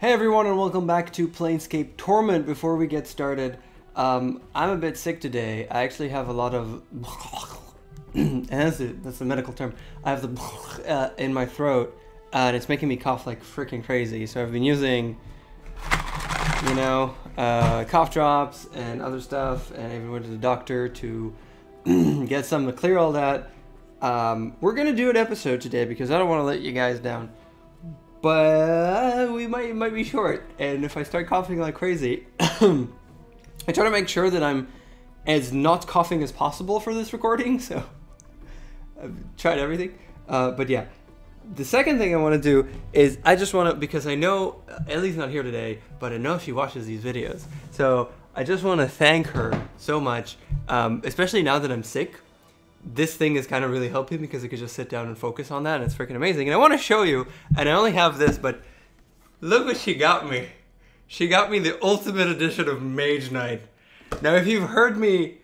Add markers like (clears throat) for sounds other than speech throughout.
Hey everyone and welcome back to Planescape Torment. Before we get started, um, I'm a bit sick today. I actually have a lot of... (coughs) that's, a, that's medical term. I have the (coughs) uh, in my throat uh, and it's making me cough like freaking crazy. So I've been using, you know, uh, cough drops and other stuff and I even went to the doctor to (coughs) get some to clear all that. Um, we're to do an episode today because I don't want to let you guys down but we might might be short. And if I start coughing like crazy, (coughs) I try to make sure that I'm as not coughing as possible for this recording. (laughs) So I've tried everything, uh, but yeah. The second thing I want to do is I just want to because I know Ellie's not here today, but I know she watches these videos. So I just want to thank her so much, um, especially now that I'm sick this thing is kind of really helping because I could just sit down and focus on that, and it's freaking amazing. And I want to show you, and I only have this, but look what she got me. She got me the ultimate edition of Mage Knight. Now, if you've heard me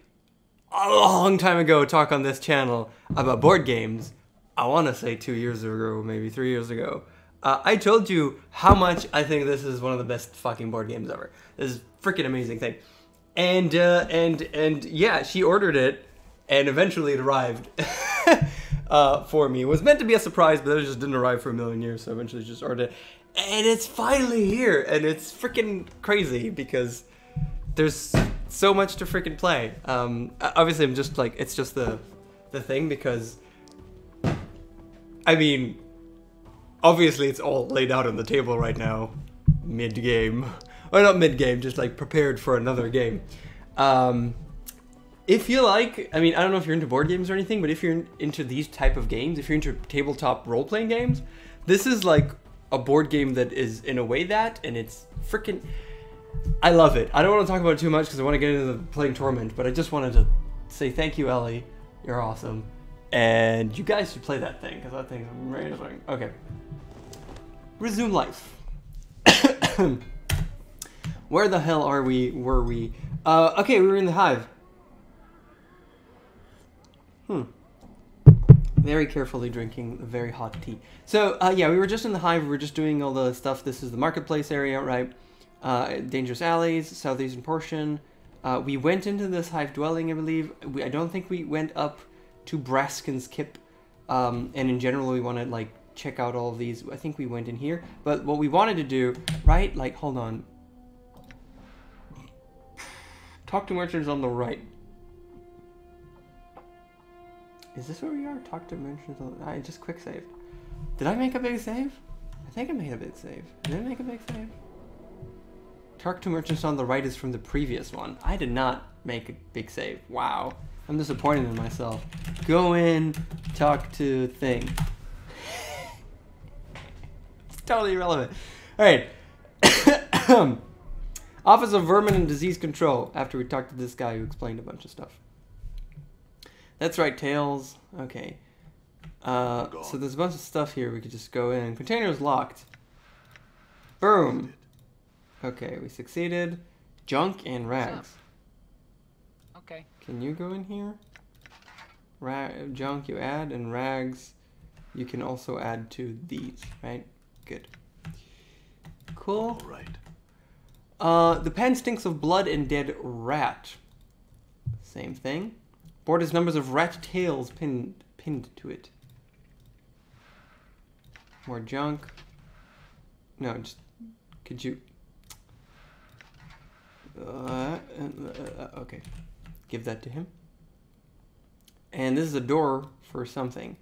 a long time ago talk on this channel about board games, I want to say two years ago, maybe three years ago, uh, I told you how much I think this is one of the best fucking board games ever. This is freaking amazing thing. And, uh, and, and yeah, she ordered it and eventually it arrived (laughs) uh, for me. It was meant to be a surprise, but it just didn't arrive for a million years, so eventually it just ordered it. And it's finally here, and it's freaking crazy because there's so much to freaking play. Um, obviously, I'm just like, it's just the, the thing because, I mean, obviously it's all laid out on the table right now, mid-game. (laughs) Or not mid-game, just like prepared for another game. Um, if you like, I mean, I don't know if you're into board games or anything, but if you're into these type of games, if you're into tabletop role playing games, this is like a board game that is in a way that, and it's freaking. I love it. I don't want to talk about it too much because I want to get into the playing Torment, but I just wanted to say thank you, Ellie. You're awesome, and you guys should play that thing because that thing's amazing. Okay, resume life. (coughs) Where the hell are we? Were we? Uh, okay, we were in the hive. Hmm. Very carefully drinking very hot tea. So, uh, yeah, we were just in the hive. We were just doing all the stuff. This is the marketplace area, right? Uh, dangerous alleys, southeastern portion. Uh, we went into this hive dwelling, I believe. We, I don't think we went up to Braskin's Kip. Um, and in general, we want to, like, check out all of these. I think we went in here. But what we wanted to do, right? Like, hold on. Talk to merchants on the right. Is this where we are? Talk to mentions. I just quick save. Did I make a big save? I think I made a big save. Did I make a big save? Talk to merchants on the right is from the previous one. I did not make a big save. Wow. I'm disappointed in myself. Go in, talk to thing. (laughs) it's totally irrelevant. Alright. (coughs) Office of Vermin and Disease Control, after we talked to this guy who explained a bunch of stuff. That's right, Tails. Okay. Uh, so there's a bunch of stuff here we could just go in. Container is locked. Boom. Okay, we succeeded. Junk and rags. Okay. Can you go in here? Ra junk you add, and rags you can also add to these, right? Good. Cool. All right. Uh, the pen stinks of blood and dead rat. Same thing. Board has numbers of rat tails pinned pinned to it. More junk. No, just could you? Uh, uh, okay, give that to him. And this is a door for something.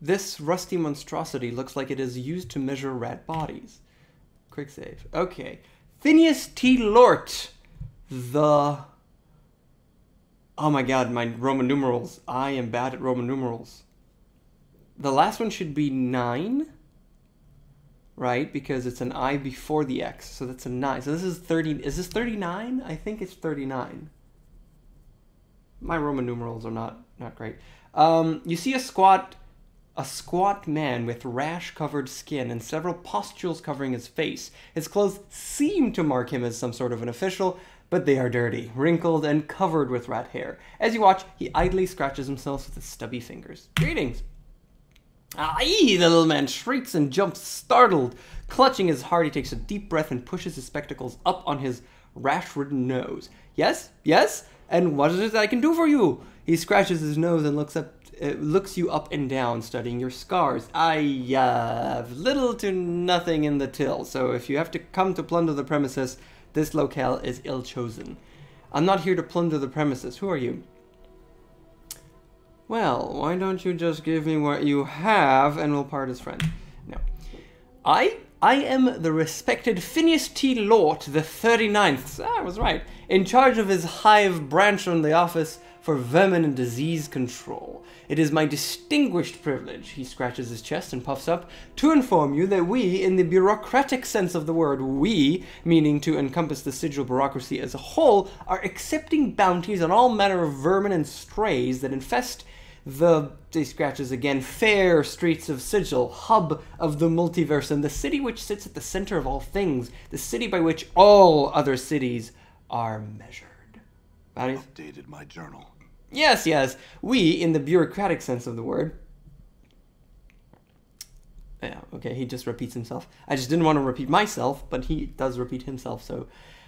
This rusty monstrosity looks like it is used to measure rat bodies. Quick save. Okay. Phineas T. Lort. The Oh my god, my Roman numerals. I am bad at Roman numerals. The last one should be 9. Right? Because it's an I before the X. So that's a 9. So this is 30. Is this 39? I think it's 39. My Roman numerals are not, not great. Um, you see a squat a squat man with rash covered skin and several pustules covering his face. His clothes seem to mark him as some sort of an official, but they are dirty, wrinkled, and covered with rat hair. As you watch, he idly scratches himself with his stubby fingers. Greetings! Aye, the little man shrieks and jumps startled. Clutching his heart, he takes a deep breath and pushes his spectacles up on his rash-ridden nose. Yes, yes, and what is it I can do for you? He scratches his nose and looks up, uh, looks you up and down, studying your scars. I have little to nothing in the till, so if you have to come to plunder the premises, this locale is ill chosen. I'm not here to plunder the premises. Who are you? Well, why don't you just give me what you have and we'll part as friends? No. I I am the respected Phineas T. Lort the 39th. Ah, I was right. In charge of his hive branch on the Office for Vermin and Disease Control. It is my distinguished privilege, he scratches his chest and puffs up, to inform you that we, in the bureaucratic sense of the word we, meaning to encompass the sigil bureaucracy as a whole, are accepting bounties on all manner of vermin and strays that infest the he scratches again fair streets of sigil hub of the multiverse and the city which sits at the center of all things the city by which all other cities are measured Bodies? Updated my journal. Yes yes. We in the bureaucratic sense of the word. Yeah okay he just repeats himself. I just didn't want to repeat myself but he does repeat himself so.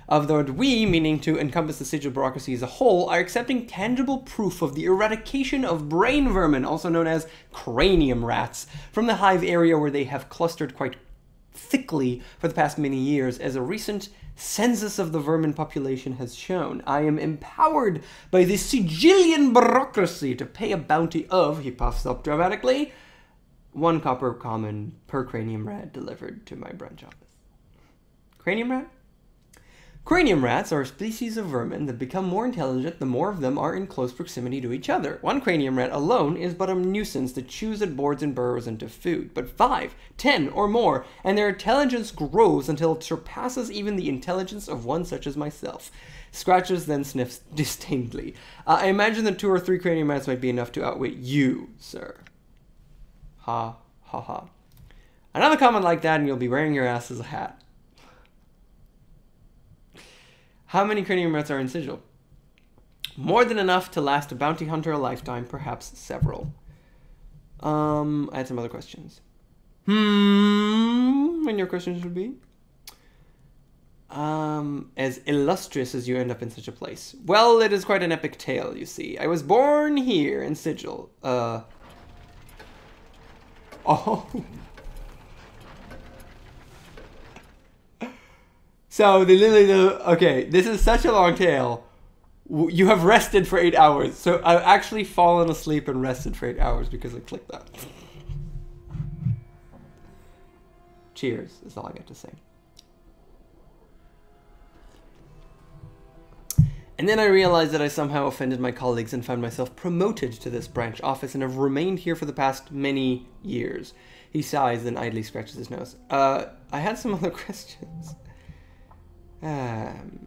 Of the word we, meaning to encompass the sigil bureaucracy as a whole, are accepting tangible proof of the eradication of brain vermin, also known as cranium rats, from the hive area where they have clustered quite thickly for the past many years, as a recent census of the vermin population has shown. I am empowered by the sigillian bureaucracy to pay a bounty of, he puffs up dramatically, one copper common per cranium rat delivered to my branch office. Cranium rat? Cranium rats are a species of vermin that become more intelligent the more of them are in close proximity to each other. One cranium rat alone is but a nuisance that chews at boards and burrows into food, but five, ten, or more, and their intelligence grows until it surpasses even the intelligence of one such as myself. Scratches then sniffs (laughs) disdainfully. Uh, I imagine that two or three cranium rats might be enough to outwit you, sir. Ha, ha, ha. Another comment like that, and you'll be wearing your ass as a hat. How many cranium rats are in sigil? More than enough to last a bounty hunter a lifetime, perhaps several. Um, I had some other questions. Hmm, and your questions would be? Um, as illustrious as you end up in such a place. Well, it is quite an epic tale, you see. I was born here in Sigil. Uh. (laughs) Oh. So they literally okay, this is such a long tale. You have rested for eight hours. So I've actually fallen asleep and rested for eight hours because I clicked that. Cheers is all I got to say. And then I realized that I somehow offended my colleagues and found myself promoted to this branch office and have remained here for the past many years. He sighs and idly scratches his nose. Uh, I had some (laughs) other questions. Um,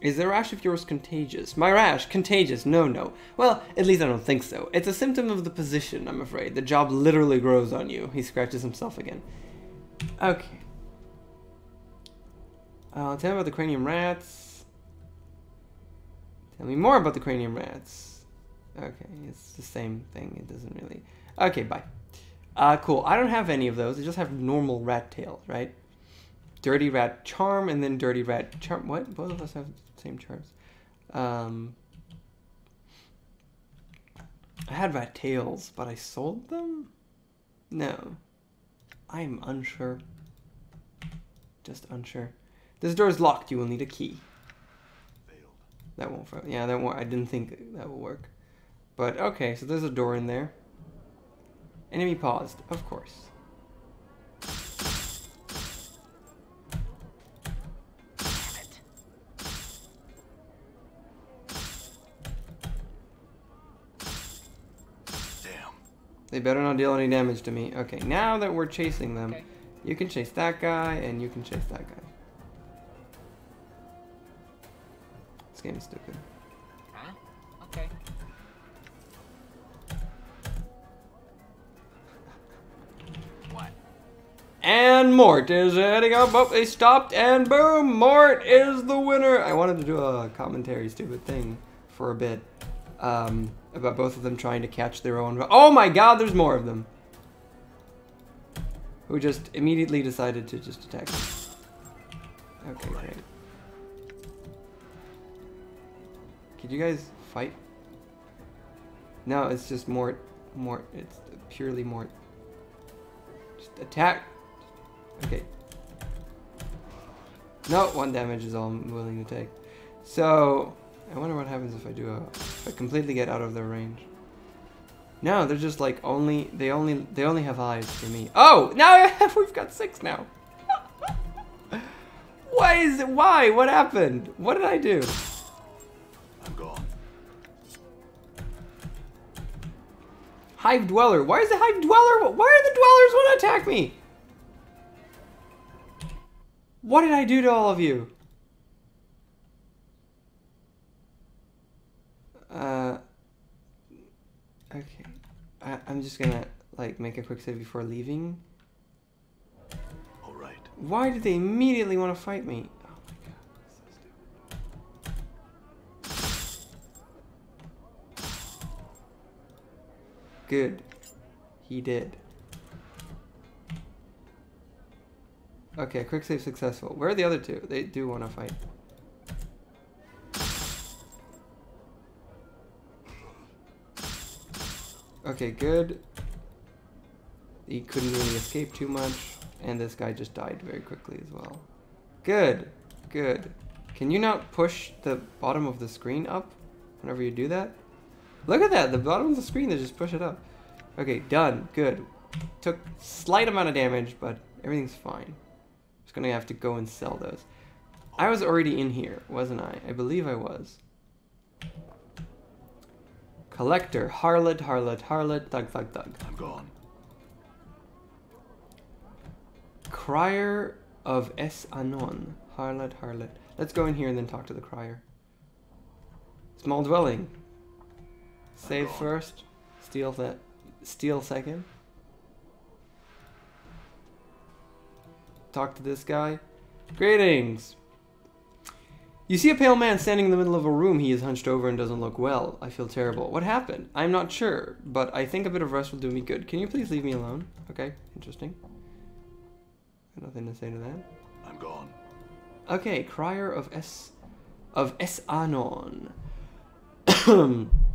is the rash of yours contagious? My rash? Contagious? No, no. Well, at least I don't think so. It's a symptom of the position, I'm afraid. The job literally grows on you. He scratches himself again. Okay. Uh, tell me about the cranium rats. Tell me more about the cranium rats. Okay, it's the same thing. It doesn't really. Okay, bye. Uh, cool. I don't have any of those. I just have normal rat tails, right? Dirty Rat Charm and then Dirty Rat Charm. What? Both of us have the same charms. Um, I had rat tails, but I sold them? No. I'm unsure. Just unsure. This door is locked. You will need a key. Failed. That won't. fo- Yeah, that won't. I didn't think that will work. But okay, so there's a door in there. Enemy paused, of course. They better not deal any damage to me. Okay, now that we're chasing them, Okay. you can chase that guy and you can chase that guy. This game is stupid. Huh? Okay. (laughs) What? And Morte is heading up. Oh, they stopped, and boom, Morte is the winner. I wanted to do a commentary stupid thing for a bit um, about both of them trying to catch their own. Oh my God, there's more of them. who just immediately decided to just attack me. Okay, great. Could you guys fight? No, it's just more, more, it's purely more. Just attack. Okay. No, one damage is all I'm willing to take. So, I wonder what happens if I do a, I completely get out of their range. No, they're just like only, they only, they only have eyes for me. Oh, now (laughs) we've got six now. (laughs) why is it, why? What happened? What did I do? I'm gone. Hive Dweller. Why is the Hive Dweller? Why are the Dwellers want to attack me? What did I do to all of you? Uh, okay. I, I'm just gonna, like, make a quick save before leaving. All right. Why did they immediately want to fight me? Oh my god. So. Good. He did. Okay, quick save successful. Where are the other two? They do want to fight. Okay, good. He couldn't really escape too much. And this guy just died very quickly as well. Good. Good. Can you not push the bottom of the screen up whenever you do that? Look at that. The bottom of the screen, they just push it up. Okay, done. Good. Took slight amount of damage, but everything's fine. Just gonna have to go and sell those. I was already in here, wasn't I? I believe I was. Collector, harlot, harlot, harlot, thug, thug, thug. I'm gone. Crier of Es Anon. Harlot, harlot. Let's go in here and then talk to the crier. Small dwelling. Save first. Steal that. Steal second. Talk to this guy. Greetings. You see a pale man standing in the middle of a room. He is hunched over and doesn't look well. I feel terrible. What happened? I'm not sure, but I think a bit of rest will do me good. Can you please leave me alone? Okay, interesting. Got nothing to say to that. I'm gone. Okay, crier of S of Es Anon. (clears throat) (coughs)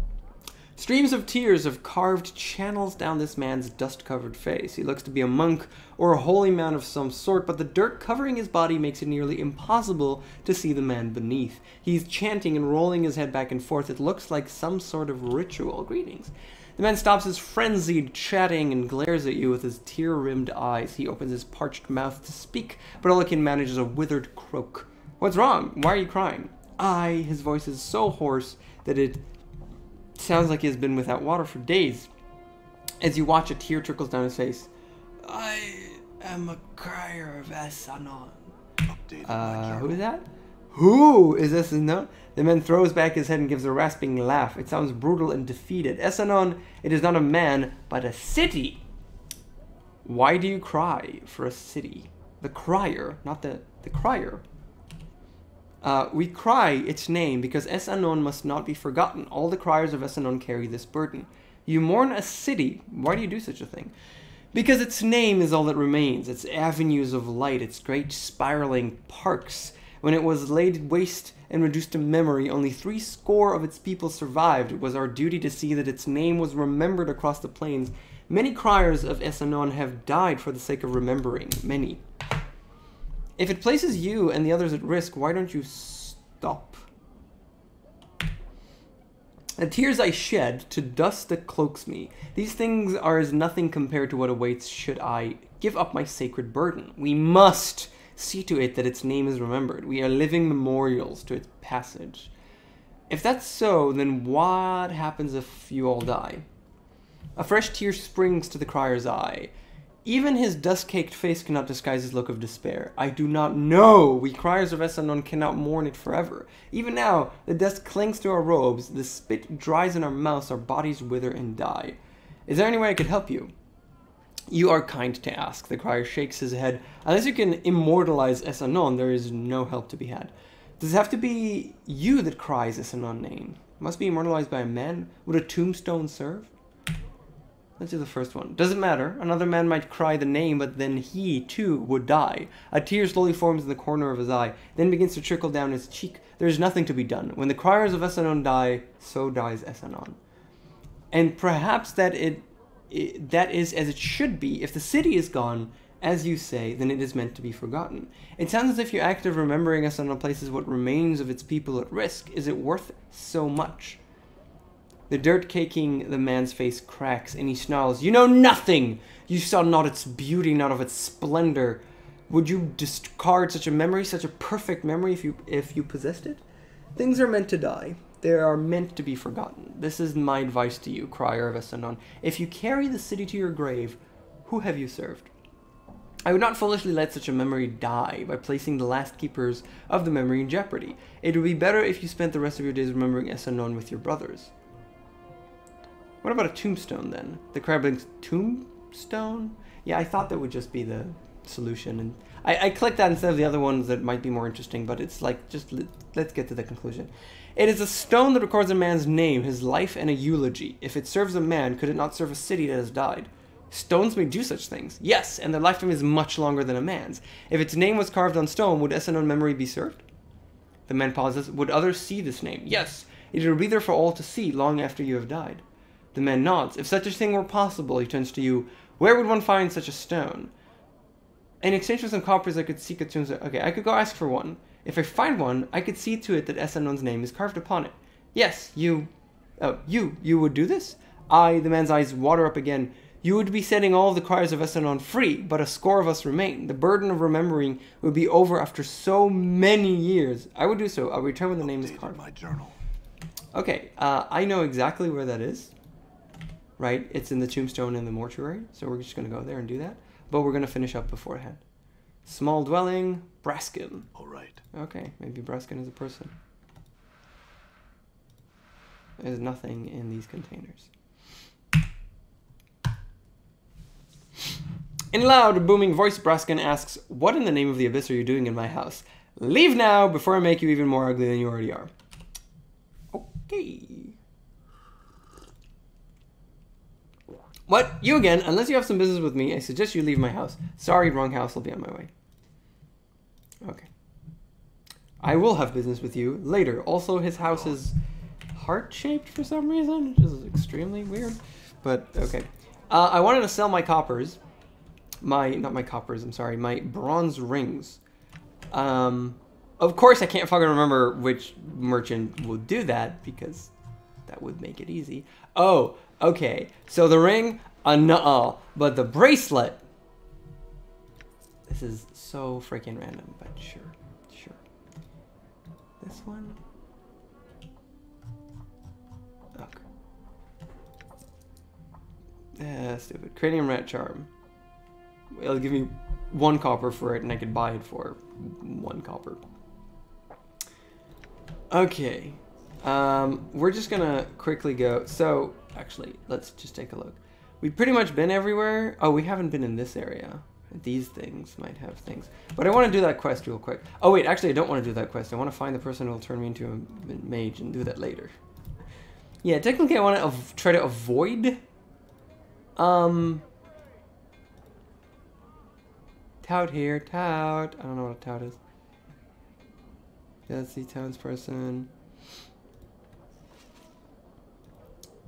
Streams of tears have carved channels down this man's dust-covered face. He looks to be a monk or a holy man of some sort, but the dirt covering his body makes it nearly impossible to see the man beneath. He's chanting and rolling his head back and forth. It looks like some sort of ritual. Greetings. The man stops his frenzied chatting and glares at you with his tear-rimmed eyes. He opens his parched mouth to speak, but all he can manage is a withered croak. What's wrong? Why are you crying? I, his voice is so hoarse that it sounds like he has been without water for days. As you watch, a tear trickles down his face. I am a crier of Asanon. Updated Uh, who is that? Who is this? No. The man throws back his head and gives a rasping laugh. It sounds brutal and defeated. Esanon, it is not a man, but a city. Why do you cry for a city? The crier, not the the crier. Uh, we cry its name because Esanon must not be forgotten. All the criers of Esanon carry this burden. You mourn a city. Why do you do such a thing? Because its name is all that remains, its avenues of light, its great spiraling parks. When it was laid waste and reduced to memory, only three score of its people survived. It was our duty to see that its name was remembered across the plains. Many criers of Esanon have died for the sake of remembering. Many. If it places you and the others at risk, why don't you stop? The tears I shed to dust that cloaks me. These things are as nothing compared to what awaits should I give up my sacred burden. We must see to it that its name is remembered. We are living memorials to its passage. If that's so, then what happens if you all die? A fresh tear springs to the crier's eye. Even his dust-caked face cannot disguise his look of despair. I do not know. We criers of Esanon cannot mourn it forever. Even now, the dust clings to our robes, the spit dries in our mouths, our bodies wither and die. Is there any way I could help you? You are kind to ask. The crier shakes his head. Unless you can immortalize Esanon, there is no help to be had. Does it have to be you that cries Esanon name? Must be immortalized by a man? Would a tombstone serve? Let's do the first one. Doesn't matter. Another man might cry the name, but then he, too, would die. A tear slowly forms in the corner of his eye, then begins to trickle down his cheek. There is nothing to be done. When the criers of Essanon die, so dies Essanon. And perhaps that it, it that is as it should be. If the city is gone, as you say, then it is meant to be forgotten. It sounds as if your act of remembering Essanon places what remains of its people at risk. Is it worth so much? The dirt caking the man's face cracks, and he snarls, You know nothing! You saw not its beauty, not of its splendor. Would you discard such a memory, such a perfect memory, if you if you possessed it? Things are meant to die. They are meant to be forgotten. This is my advice to you, crier of Essanon. If you carry the city to your grave, who have you served? I would not foolishly let such a memory die by placing the last keepers of the memory in jeopardy. It would be better if you spent the rest of your days remembering Essanon with your brothers. What about a tombstone then? The Crabling's tombstone? Yeah, I thought that would just be the solution, and I, I clicked that instead of the other ones that might be more interesting. But it's like just let, let's get to the conclusion. It is a stone that records a man's name, his life, and a eulogy. If it serves a man, could it not serve a city that has died? Stones may do such things, yes, and their lifetime is much longer than a man's. If its name was carved on stone, would Essanon memory be served? The man pauses. Would others see this name? Yes, it will be there for all to see long after you have died. The man nods. If such a thing were possible, he turns to you. Where would one find such a stone? In exchange for some coppers, I could seek a tombstone. Okay, I could go ask for one. If I find one, I could see to it that Essanon's name is carved upon it. Yes, you. Oh, you. You would do this? I, the man's eyes water up again. You would be setting all the criers of Essanon free, but a score of us remain. The burden of remembering would be over after so many years. I would do so. I'll return when the name is carved. my journal. Okay, uh, I know exactly where that is. Right? It's in the tombstone in the mortuary, so we're just going to go there and do that. But we're going to finish up beforehand. Small dwelling, Braskin. All right. Okay, maybe Braskin is a person. There's nothing in these containers. In a loud, booming voice, Braskin asks, What in the name of the abyss are you doing in my house? Leave now before I make you even more ugly than you already are. Okay. What? You again? Unless you have some business with me, I suggest you leave my house. Sorry, wrong house. I'll be on my way. Okay. I will have business with you later. Also, his house is heart shaped for some reason, which is extremely weird. But okay. Uh, I wanted to sell my coppers. My not my coppers. I'm sorry. My bronze rings. Um, of course, I can't fucking remember which merchant will do that because that would make it easy. Oh, okay. So the ring, uh, nuh-uh. But the bracelet. This is so freaking random, but sure, sure. This one. Okay. Yeah, stupid. Cranium rat charm. It'll give me one copper for it, and I could buy it for one copper. Okay. Um, we're just gonna quickly go. So, actually, let's just take a look. We've pretty much been everywhere. Oh, we haven't been in this area. These things might have things. But I want to do that quest real quick. Oh, wait, actually, I don't want to do that quest. I want to find the person who will turn me into a mage and do that later. Yeah, technically, I want to try to avoid. Um. Tout here, tout. I don't know what a tout is. Let's see, townsperson.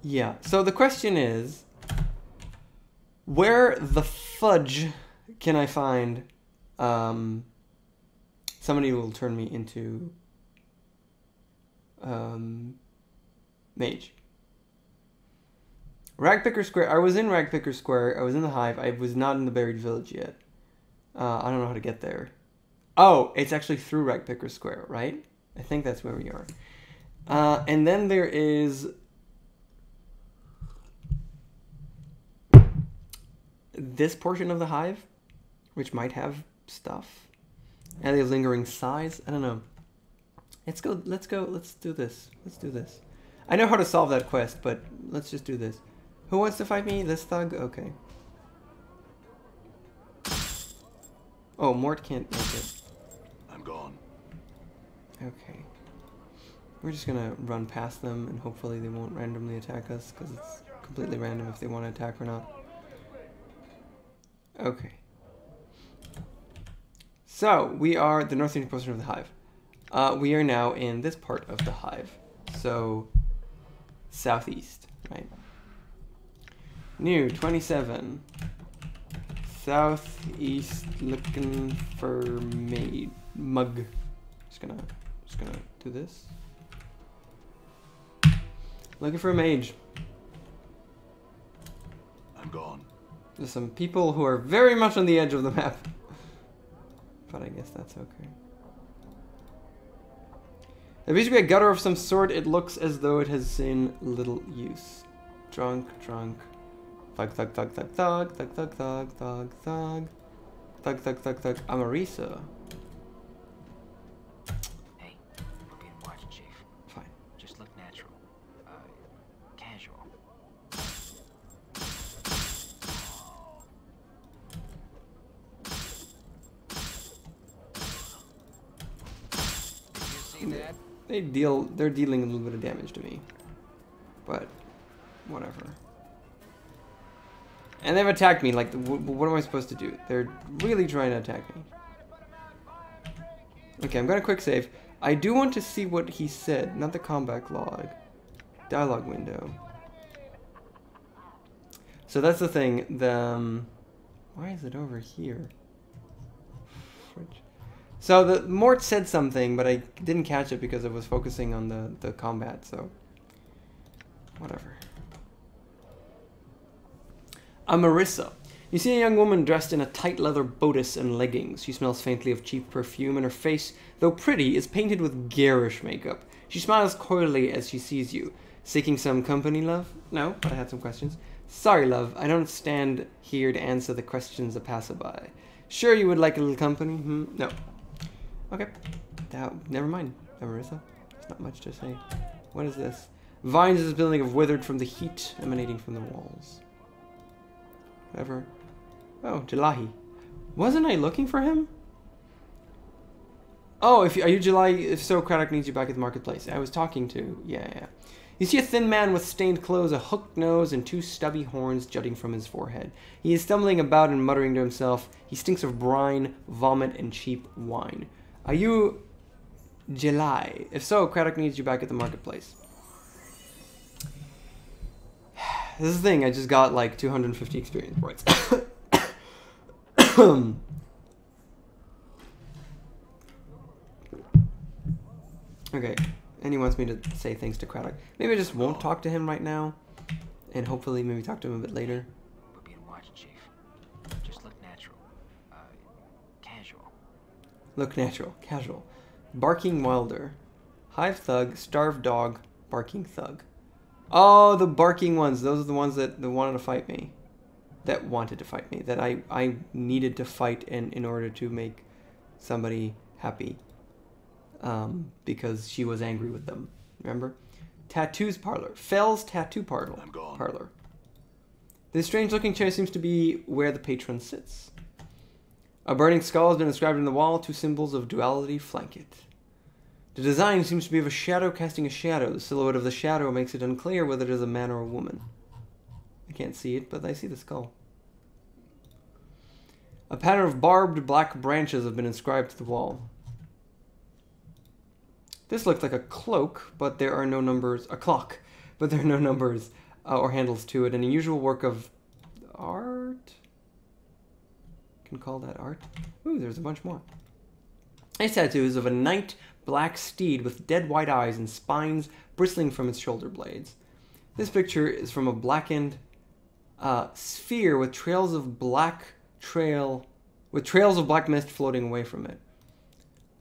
Yeah, so the question is where the fudge can I find um, somebody who will turn me into um, mage? Ragpicker Square. I was in Ragpicker Square. I was in the Hive. I was not in the Buried Village yet. Uh, I don't know how to get there. Oh, it's actually through Ragpicker Square, right? I think that's where we are. Uh, and then there is this portion of the hive, which might have stuff. And the lingering sighs. I don't know. Let's go. Let's go. Let's do this. Let's do this. I know how to solve that quest, but let's just do this. Who wants to fight me? This thug? Okay. Oh, Morte can't make it. I'm gone. Okay. We're just gonna run past them and hopefully they won't randomly attack us because it's completely random if they want to attack or not. Okay. So, we are the northeastern portion of the hive. Uh, we are now in this part of the hive. So, southeast, right? New, 27. Southeast looking for maid mug. Just gonna just gonna do this. Looking for a mage. There's some people who are very much on the edge of the map. But I guess that's okay. There appears to be a gutter of some sort. It looks as though it has seen little use. Drunk, drunk. Thug, thug, thug, thug, thug, thug, thug, thug, thug, thug. Thug, thug, thug, thug. Amarisa. Deal. They're dealing a little bit of damage to me. But, whatever. And they've attacked me. Like, what am I supposed to do? They're really trying to attack me. Okay, I'm gonna quick save. I do want to see what he said, not the combat log. Dialogue window. So that's the thing. The um, why is it over here? Fridge. So the Morte said something, but I didn't catch it because I was focusing on the the combat. So whatever. A Marissa. You see a young woman dressed in a tight leather bodice and leggings. She smells faintly of cheap perfume, and her face, though pretty, is painted with garish makeup. She smiles coyly as she sees you. Seeking some company, love? No, but I had some questions. Sorry, love, I don't stand here to answer the questions of passerby. Sure you would like a little company? Hmm? No. Okay. That, never mind, Amarissa. There's not much to say. What is this? Vines is building have withered from the heat emanating from the walls. Whatever. Oh, Jalahi. Wasn't I looking for him? Oh, if you, are you July? If so, Craddock needs you back at the marketplace. I was talking to. Yeah, yeah. You see a thin man with stained clothes, a hooked nose, and two stubby horns jutting from his forehead. He is stumbling about and muttering to himself. He stinks of brine, vomit, and cheap wine. Are you July? If so, Craddock needs you back at the marketplace. (sighs) This is the thing, I just got like 250 experience points. (coughs) okay, and he wants me to say thanks to Craddock. Maybe I just won't talk to him right now, and hopefully maybe talk to him a bit later. We're being watched, Chief. Just look natural. Uh, casual. Look natural, casual. Barking Wilder. Hive Thug, Starved Dog, Barking Thug. Oh, the barking ones. Those are the ones that, that wanted to fight me. That wanted to fight me. That I, I needed to fight in, in order to make somebody happy. Um, because she was angry with them. Remember? Tattoos Parlor. Fell's Tattoo Parlor. I'm gone. Parlor. This strange looking chair seems to be where the patron sits. A burning skull has been inscribed in the wall. Two symbols of duality flank it. The design seems to be of a shadow casting a shadow. The silhouette of the shadow makes it unclear whether it is a man or a woman. I can't see it, but I see the skull. A pattern of barbed black branches have been inscribed to the wall. This looks like a cloak, but there are no numbers. A clock, but there are no numbers uh, or handles to it. An unusual work of art. Can call that art. Ooh, there's a bunch more. This tattoo is of a night black steed with dead white eyes and spines bristling from its shoulder blades. This picture is from a blackened uh, sphere with trails of black trail with trails of black mist floating away from it.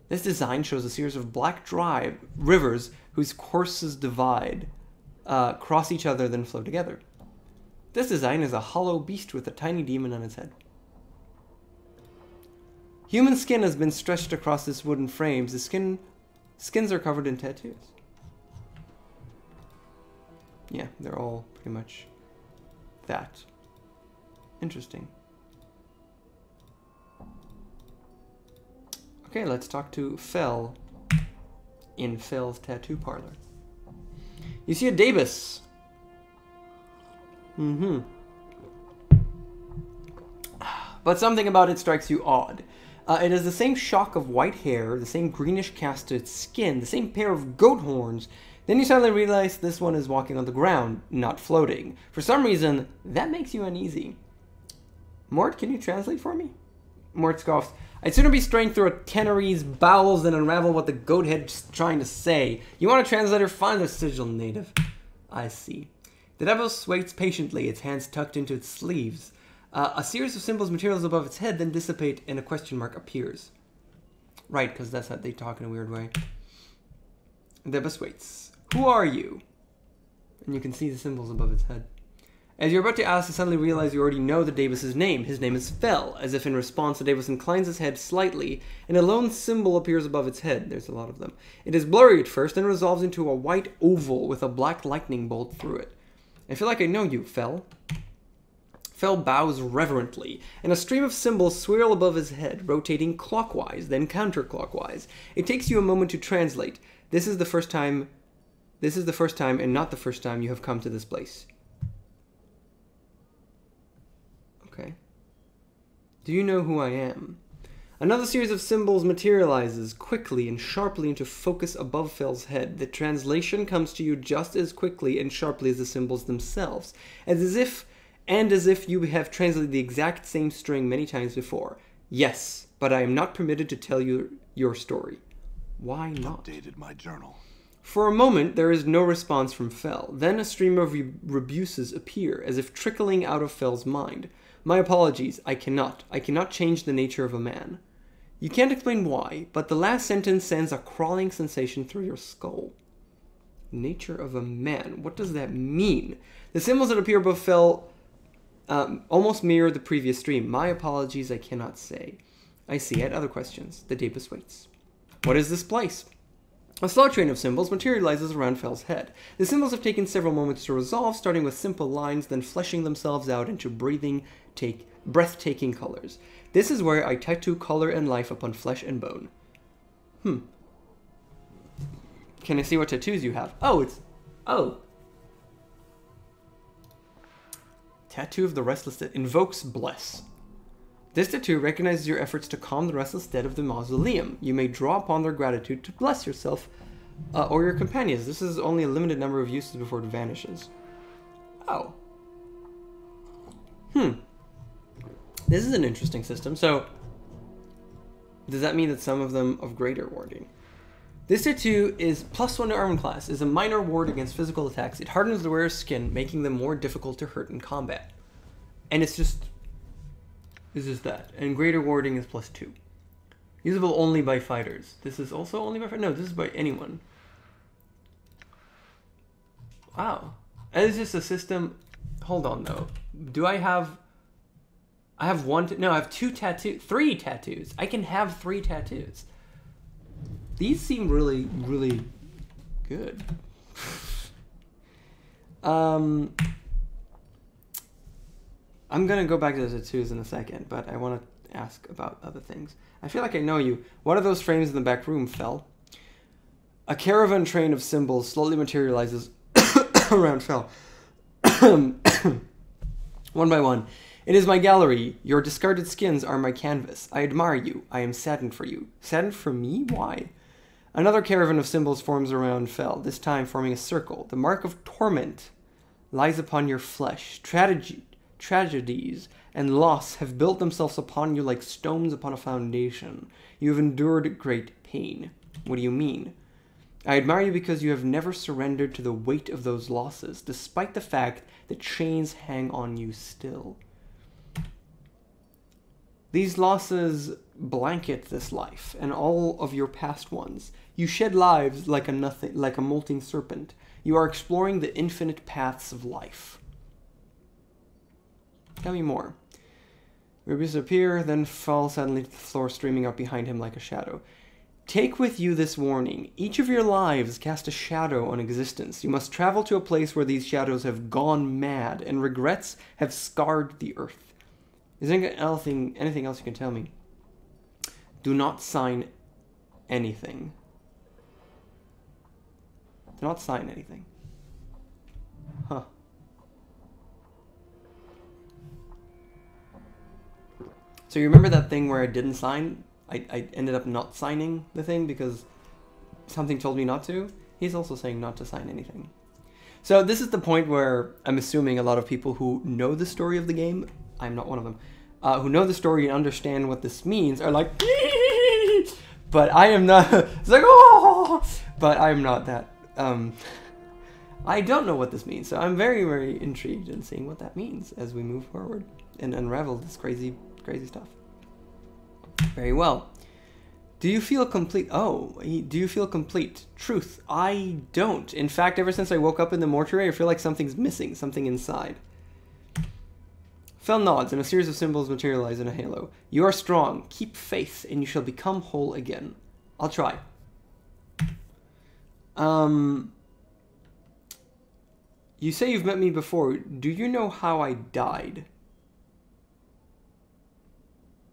This design shows a series of black drive rivers whose courses divide, uh, cross each other, then flow together. This design is a hollow beast with a tiny demon on its head. Human skin has been stretched across this wooden frames. The skin skins are covered in tattoos. Yeah, they're all pretty much that. Interesting. Okay, let's talk to Fell in Fell's tattoo parlor. You see a dabus. Mm-hmm. But something about it strikes you odd. Uh, it has the same shock of white hair, the same greenish cast to its skin, the same pair of goat horns. Then you suddenly realize this one is walking on the ground, not floating. For some reason, that makes you uneasy. Morte, can you translate for me? Morte scoffs. I'd sooner be straying through a tanar'ri's bowels than unravel what the goat head's trying to say. You want a translator? Find a sigil native. I see. The devil waits patiently, its hands tucked into its sleeves. Uh, a series of symbols materials above its head then dissipate and a question mark appears. Right, because that's how they talk in a weird way. Dabus waits. Who are you? And you can see the symbols above its head. As you're about to ask, you suddenly realize you already know the dabus's name. His name is Fell. As if in response, the Davis inclines his head slightly, and a lone symbol appears above its head. There's a lot of them. It is blurry at first, then resolves into a white oval with a black lightning bolt through it. I feel like I know you, Fell. Fell bows reverently, and a stream of symbols swirl above his head, rotating clockwise, then counterclockwise. It takes you a moment to translate. This is the first time. This is the first time, and not the first time, you have come to this place. Okay. Do you know who I am? Another series of symbols materializes quickly and sharply into focus above Fell's head. The translation comes to you just as quickly and sharply as the symbols themselves, as if and as if you have translated the exact same string many times before. Yes, but I am not permitted to tell you your story. Why not? Updated my journal. For a moment, there is no response from Fell. Then a stream of re- rebuses appear, as if trickling out of Fell's mind. My apologies, I cannot. I cannot change the nature of a man. You can't explain why, but the last sentence sends a crawling sensation through your skull. Nature of a man. What does that mean? The symbols that appear above Fell um, almost mirror the previous stream. My apologies, I cannot say. I see. I had other questions. The dabus waits. What is this place? A slow train of symbols materializes around Fell's head. The symbols have taken several moments to resolve, starting with simple lines, then fleshing themselves out into breathing, take, breathtaking colors. This is where I tattoo color and life upon flesh and bone. Hmm. Can I see what tattoos you have? Oh, it's. Oh. Tattoo of the Restless Dead invokes Bless. This tattoo recognizes your efforts to calm the restless dead of the mausoleum. You may draw upon their gratitude to bless yourself uh, or your companions. This is only a limited number of uses before it vanishes. Oh. Hmm. This is an interesting system. So, does that mean that some of them of greater warding? This tattoo is plus one to armor class, is a minor ward against physical attacks. It hardens the wearer's skin, making them more difficult to hurt in combat. And it's just this is that. And greater warding is plus two. Usable only by fighters. This is also only by No, this is by anyone. Wow. And it's just a system. Hold on though. Do I have? I have one. no, I have two tattoo, three tattoos. I can have three tattoos. These seem really, really good. um. I'm gonna go back to the tattoos in a second, but I want to ask about other things. I feel like I know you. What are those frames in the back room, Fell? A caravan train of symbols slowly materializes (coughs) around Fell. (coughs) one by one. It is my gallery. Your discarded skins are my canvas. I admire you. I am saddened for you. Saddened for me? Why? Another caravan of symbols forms around Fell, this time forming a circle. The mark of torment lies upon your flesh. Tragedy, tragedies and loss have built themselves upon you like stones upon a foundation. You have endured great pain. What do you mean? I admire you because you have never surrendered to the weight of those losses, despite the fact that chains hang on you still. These losses blanket this life and all of your past ones. You shed lives like a nothing like a molting serpent. You are exploring the infinite paths of life. Tell me more. Rebuses appear, then fall suddenly to the floor, streaming up behind him like a shadow. Take with you this warning. Each of your lives cast a shadow on existence. You must travel to a place where these shadows have gone mad and regrets have scarred the earth. Is there anything, anything else you can tell me? do not sign anything. Do not sign anything. Huh. So you remember that thing where I didn't sign? I, I ended up not signing the thing because something told me not to? He's also saying not to sign anything. So this is the point where I'm assuming a lot of people who know the story of the game, I'm not one of them, uh, who know the story and understand what this means are like, but I am not. (laughs) It's like oh, but I'm not that. Um, I don't know what this means, so I'm very very intrigued in seeing what that means as we move forward and unravel this crazy crazy stuff. Very well. Do you feel complete? Oh, do you feel complete? Truth, I don't. In fact, ever since I woke up in the mortuary, I feel like something's missing, something inside. Fell nods, and a series of symbols materialize in a halo. You are strong. Keep faith, and you shall become whole again. I'll try. Um. You say you've met me before. Do you know how I died?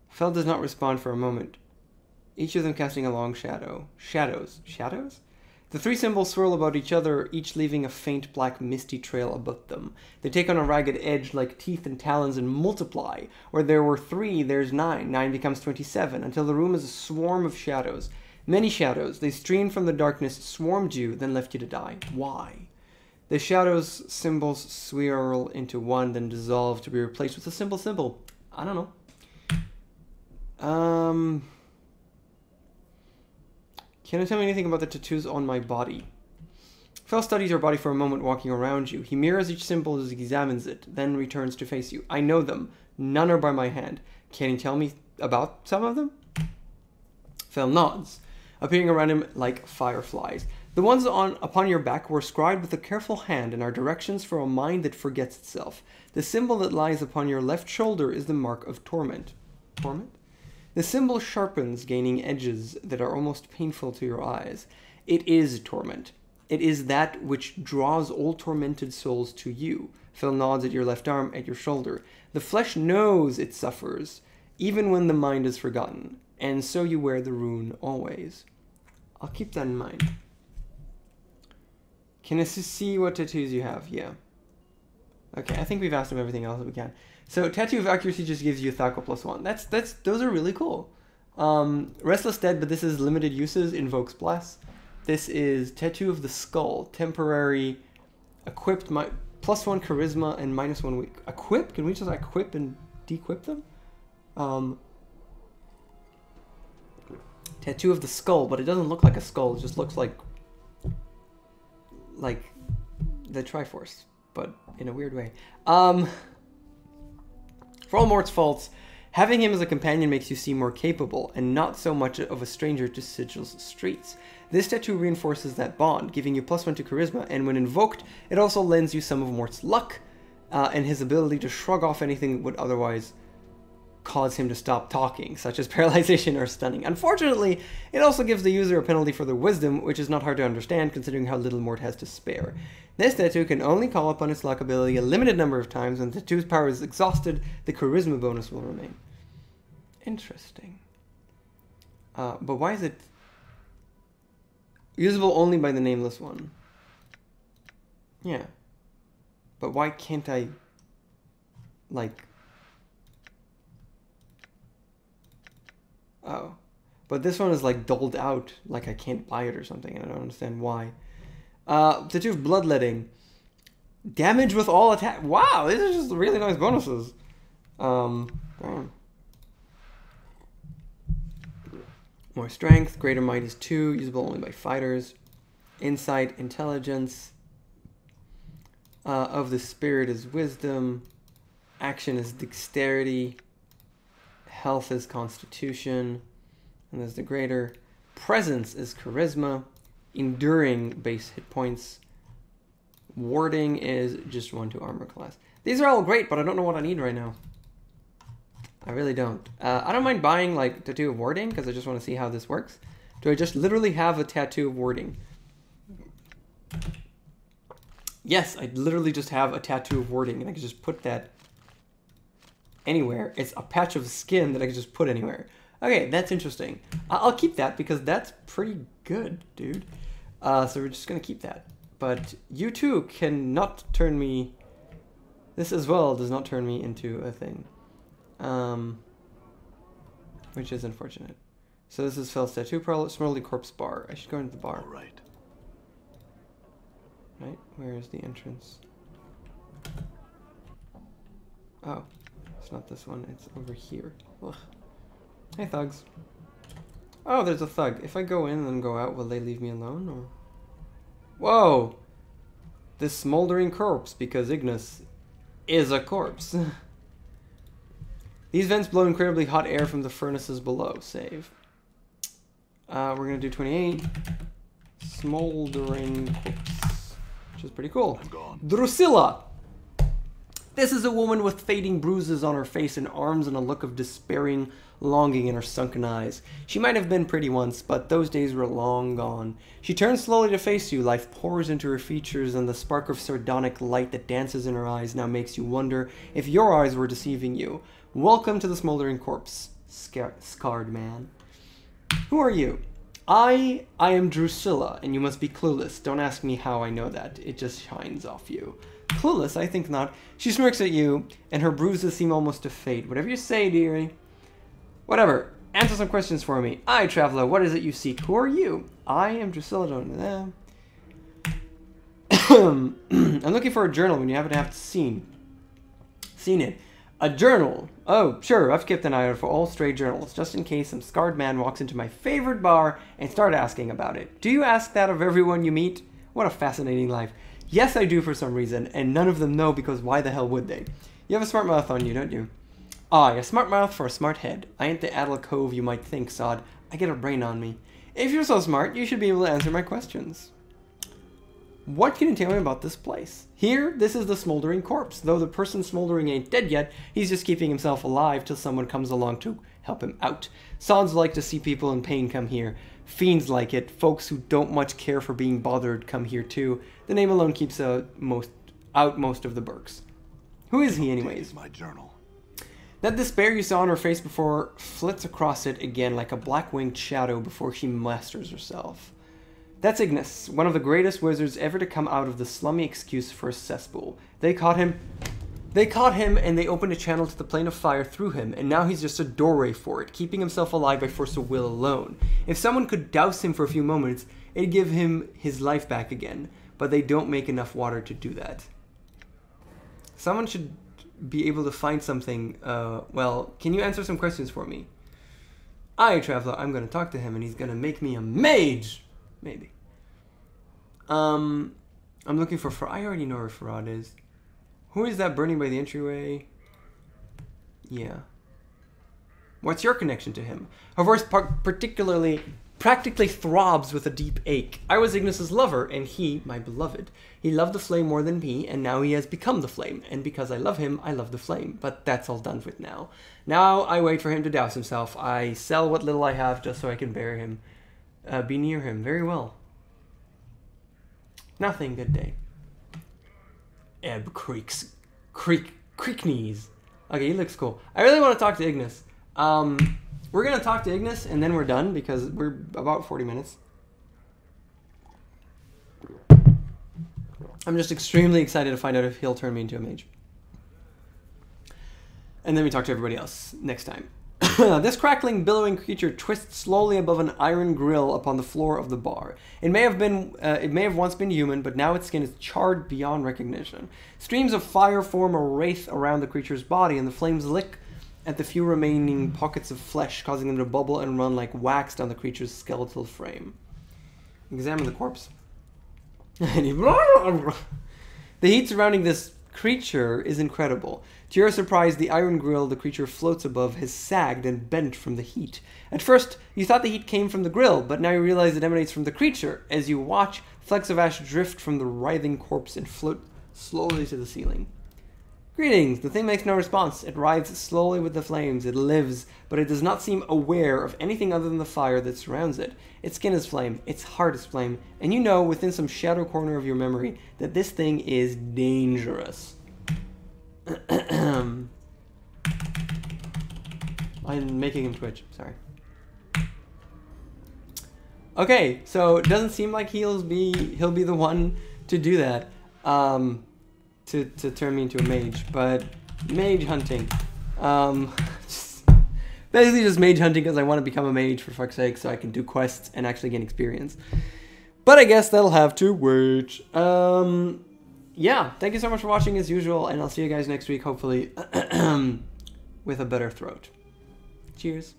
Fell does not respond for a moment each of them casting a long shadow. Shadows. Shadows? The three symbols swirl about each other, each leaving a faint black misty trail above them. They take on a ragged edge like teeth and talons and multiply. Where there were three, there's nine. Nine becomes twenty-seven, until the room is a swarm of shadows. Many shadows. They streamed from the darkness, swarmed you, then left you to die. Why? The shadows symbols swirl into one, then dissolve to be replaced with a simple symbol. I don't know. Um. Can you tell me anything about the tattoos on my body? Fell studies your body for a moment walking around you. He mirrors each symbol as he examines it, then returns to face you. I know them. None are by my hand. Can you tell me about some of them? Fell nods, appearing around him like fireflies. The ones on upon your back were scribed with a careful hand and are directions for a mind that forgets itself. The symbol that lies upon your left shoulder is the mark of torment. Torment? The symbol sharpens, gaining edges that are almost painful to your eyes. It is torment. It is that which draws all tormented souls to you. Fell nods at your left arm, at your shoulder. The flesh knows it suffers, even when the mind is forgotten, and so you wear the rune always. I'll keep that in mind. Can I see what tattoos you have? Yeah. Okay, I think we've asked him everything else that we can. So tattoo of accuracy just gives you Thaco plus one. That's that's those are really cool. Um, Restless Dead, but this is limited uses. Invokes bless. This is tattoo of the skull. Temporary, equipped my plus one charisma and minus one weak. Equip? Can we just equip and dequip them? Um, tattoo of the skull, but it doesn't look like a skull. It just looks like like the Triforce, but in a weird way. Um. For all Morte's faults, having him as a companion makes you seem more capable and not so much of a stranger to Sigil's streets. This tattoo reinforces that bond, giving you plus one to charisma, and when invoked, it also lends you some of Morte's luck uh, and his ability to shrug off anything that would otherwise cause him to stop talking, such as (laughs) paralyzation or stunning. Unfortunately, it also gives the user a penalty for their wisdom, which is not hard to understand considering how little Morte has to spare. This tattoo can only call upon its luck ability a limited number of times. When the tattoo's power is exhausted, the charisma bonus will remain. Interesting. Uh, but why is it usable only by the nameless one? Yeah. But why can't I, like, Oh. But this one is like doled out, like I can't buy it or something, and I don't understand why. Uh, tattoo of bloodletting. Damage with all attack. Wow, these are just really nice bonuses. Um, damn. More strength, greater might is 2, usable only by fighters. Insight, intelligence. Uh, of the spirit is wisdom. Action is dexterity. Health is constitution. And there's the greater. Presence is charisma. Enduring base hit points. Warding is just 1 to armor class. These are all great, but I don't know what I need right now. I really don't. Uh, I don't mind buying like tattoo of warding because I just want to see how this works. Do I just literally have a tattoo of warding? Yes, I literally just have a tattoo of warding and I can just put that anywhere. It's a patch of skin that I can just put anywhere. Okay, that's interesting. I'll keep that because that's pretty good, dude. Uh, so we're just gonna keep that. But you too cannot turn me. This as well does not turn me into a thing. Um, which is unfortunate. So this is Fell's tattoo parlor, Smoldy Corpse Bar. I should go into the bar, All right. right? Where is the entrance? Oh, it's not this one. It's over here. Ugh. Hey, thugs. Oh, there's a thug. If I go in and then go out, will they leave me alone, or? Whoa! This smoldering corpse, because Ignis is a corpse. (laughs) These vents blow incredibly hot air from the furnaces below. Save. Uh, we're gonna do 28. Smoldering corpse, which is pretty cool. I'm gone. Drusilla. This is a woman with fading bruises on her face and arms and a look of despairing longing in her sunken eyes. She might have been pretty once, but those days were long gone. She turns slowly to face you, life pours into her features, and the spark of sardonic light that dances in her eyes now makes you wonder if your eyes were deceiving you. Welcome to the smoldering corpse, scar- scarred man. Who are you? I I am Drusilla, and you must be clueless. Don't ask me how I know that. It just shines off you. Clueless? I think not. She smirks at you, and her bruises seem almost to fade. Whatever you say, dearie. Whatever. Answer some questions for me. I, traveler, what is it you seek? Who are you? I am Drusilla. Don't. (coughs) I'm looking for a journal when you happen to have seen seen it. A journal. Oh, sure, I've kept an eye out for all stray journals, just in case some scarred man walks into my favorite bar and start asking about it. Do you ask that of everyone you meet? What a fascinating life. Yes, I do for some reason, and none of them know because why the hell would they? You have a smart mouth on you, don't you? Ah, Aye, a smart mouth for a smart head. I ain't the addle cove you might think, Sod. I get a brain on me. If you're so smart, you should be able to answer my questions. What can you tell me about this place? Here, this is the smoldering corpse. Though the person smoldering ain't dead yet, he's just keeping himself alive till someone comes along to help him out. Sods like to see people in pain come here. Fiends like it. Folks who don't much care for being bothered come here too. The name alone keeps out most, out most of the berks. Who is he, anyways? My journal. That despair you saw on her face before flits across it again like a black winged shadow before she masters herself. That's Ignis, one of the greatest wizards ever to come out of the slummy excuse for a cesspool. They caught him. They caught him and they opened a channel to the plane of fire through him, and now he's just a doorway for it, keeping himself alive by force of will alone. If someone could douse him for a few moments, it'd give him his life back again, but they don't make enough water to do that. Someone should be able to find something. Uh, well, can you answer some questions for me? I, traveler, I'm gonna talk to him, and he's gonna make me a mage. Maybe. Um, I'm looking for. Fer- I already know where Pharod is. Who is that burning by the entryway? Yeah. What's your connection to him? Her voice par- particularly, practically throbs with a deep ache. I was Ignis's lover, and he, my beloved. He loved the flame more than me, and now he has become the flame. And because I love him, I love the flame. But that's all done with now. Now I wait for him to douse himself. I sell what little I have just so I can bear him, uh, be near him. Very well. Nothing. Good day. Ebb Creeks Creek creak knees. Okay, he looks cool. I really want to talk to Ignis. Um, we're gonna talk to Ignis and then we're done because we're about 40 minutes. I'm just extremely excited to find out if he'll turn me into a mage. And then we talk to everybody else next time. (coughs) this crackling, billowing creature twists slowly above an iron grill upon the floor of the bar. It may have been, uh, it may have once been human, but now its skin is charred beyond recognition. Streams of fire form a wraith around the creature's body, and the flames lick at the few remaining pockets of flesh, causing them to bubble and run like wax down the creature's skeletal frame. Examine the corpse. (laughs) (laughs) The heat surrounding this creature is incredible. To your surprise, the iron grill the creature floats above has sagged and bent from the heat. At first, you thought the heat came from the grill, but now you realize it emanates from the creature. As you watch, flecks of ash drift from the writhing corpse and float slowly to the ceiling. Greetings! The thing makes no response. It writhes slowly with the flames. It lives, but it does not seem aware of anything other than the fire that surrounds it. Its skin is flame, its heart is flame, and you know within some shadow corner of your memory that this thing is dangerous. (clears throat) I'm making him twitch, sorry. Okay, so it doesn't seem like he'll be he'll be the one to do that. Um, to, to turn me into a mage, but mage hunting. Um, (laughs) just Basically, just mage hunting because I want to become a mage for fuck's sake, so I can do quests and actually gain experience. But I guess that'll have to wait. Um, yeah, thank you so much for watching as usual, and I'll see you guys next week, hopefully, (clears throat) with a better throat. Cheers.